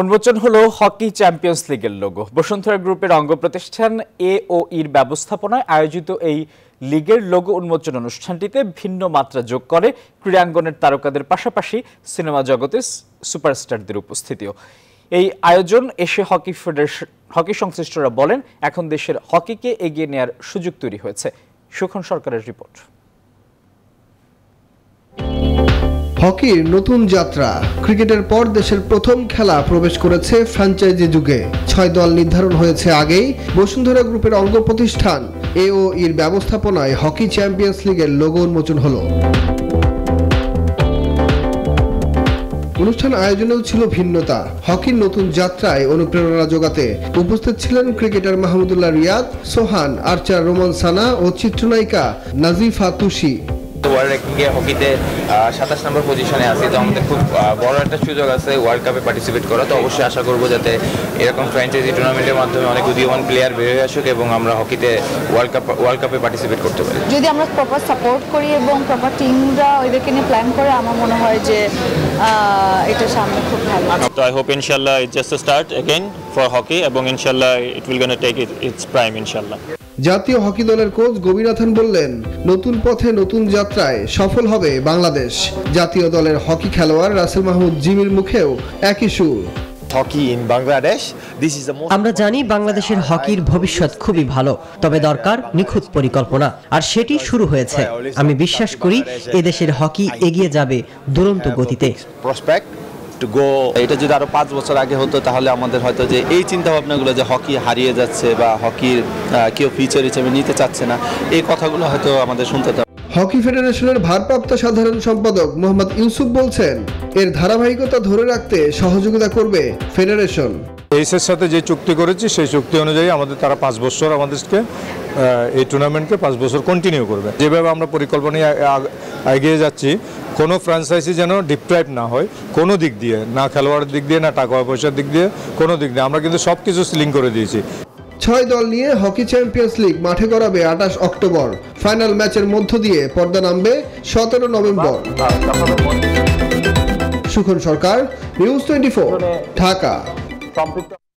উন্মোচন হলো hockey champions লিগের লোগো বসুন্ধরা গ্রুপের অঙ্গ প্রতিষ্ঠান এ ও ইর ব্যবস্থাপনায় আয়োজিত এই লিগের লোগো উন্মোচন অনুষ্ঠানটিতে ভিন্ন মাত্রা যোগ করে ক্রীড়াঙ্গনের তারকাদের পাশাপাশি সিনেমা জগতের সুপারস্টারদের উপস্থিতিও। এই আয়োজন এসে হকি ফেডারেশন হকি সংশ্লিষ্টরা বলেন, এখন দেশের হকিকে এগিয়ে নেয়ার সুযোগ তৈরি হয়েছে। সুখন সরকারের রিপোর্ট। হকির নতুন যাত্রা। ক্রিকেটের পর দেশের প্রথম খেলা প্রবেশ করেছে ফ্র্যাঞ্চাইজি যুগে। ছয় দল নির্ধারণ হয়েছে আগেই। বসুন্ধরা গ্রুপের অঙ্গ প্রতিষ্ঠান এও ইর ব্যবস্থাপনায় হকি চ্যাম্পিয়ন্স লিগের লোগো উন্মোচন হলো। অনুষ্ঠান আয়োজনেও ছিল ভিন্নতা। হকির নতুন যাত্রায় অনুপ্রেরণা জোগাতে উপস্থিত ছিলেন ক্রিকেটার মাহমুদুল্লাহ রিয়াদ, সোহান, আর্চার রোমান সানা ও চিত্রনায়িকা নাজিফা তুষি ওয়ার্ল্ড র্যাঙ্কিংয়ে হকিতে সাতাশ নম্বর পজিশনে আছি। তো আমাদের খুব বড় একটা সুযোগ আছে ওয়ার্ল্ড কাপে পার্টিসিপেট করা তো অবশ্যই আশা করব যাতে এরকম ফ্র্যাঞ্চাইজি টুর্নামেন্টের মাধ্যমে অনেক উদীয়মান প্লেয়ার বের হয়ে আসুক এবং আমরা হকিতে ওয়ার্ল্ড কাপ ওয়ার্ল্ড কাপে পার্টিসিপেট করতে পারি। যদি আমরা প্রপার সাপোর্ট করি এবং প্রপার টিমরা ওদেরকে নিয়ে প্ল্যান করে আমার মনে হয় যে এটা সামনে খুব ভালো I hope inshallah it's just a start again for hockey এবং ইনশাল্লাহ it gonna take it, its prime inshallah. জাতীয় হকি দলের কোচ গভীরাথন বললেন নতুন পথে নতুন যাত্রায় সফল হবে বাংলাদেশ। জাতীয় দলের হকি খেলোয়াড় রাসেল মাহমুদ জিমির মুখেও একই সুর। আমরা জানি বাংলাদেশের হকির ভবিষ্যৎ খুবই ভালো তবে দরকার নিখুঁত পরিকল্পনা আর সেটি শুরু হয়েছে। আমি বিশ্বাস করি এদেশের হকি এগিয়ে যাবে দুরন্ত গতিতে। Go. এটা যদি আরও পাঁচ বছর আগে হতো তাহলে আমাদের হয়তো যে এই চিন্তা ভাবনাগুলো যে হকি হারিয়ে যাচ্ছে বা হকির কেউ ফিচার হিসেবে নিতে চাচ্ছে না এই কথাগুলো হয়তো আমাদের শুনতে হকি ফেডারেশনের ভারপ্রাপ্ত সাধারণ সম্পাদক মোহাম্মদ ইউসুফ বলছেন এর ধারাবাহিকতা ধরে রাখতে সহযোগিতা করবে ফেডারেশন। এইসের সাথে যে চুক্তি করেছি সেই চুক্তি অনুযায়ী আমাদের তারা পাঁচ বছর আমাদেরকে এই টুর্নামেন্টকে পাঁচ বছর কন্টিনিউ করবে। যেভাবে আমরা পরিকল্পনা এগিয়ে যাচ্ছি। কোনো ফ্র্যাঞ্চাইজি যেন ডিপ্রাইভ না হয় কোনো দিক দিয়ে না খেলোয়াড়ের দিক দিয়ে না টাকা পয়সার দিক দিয়ে কোনো দিক দিয়ে। আমরা কিন্তু সব কিছু সিলিং করে দিয়েছি। ছয় দল নিয়ে হকি চ্যাম্পিয়ন্স লিগ মাঠে গড়াবে আঠাশ অক্টোবর। ফাইনাল ম্যাচের মধ্য দিয়ে পর্দা নামবে সতেরো November. Sukhon Sarkar news twenty Dhaka.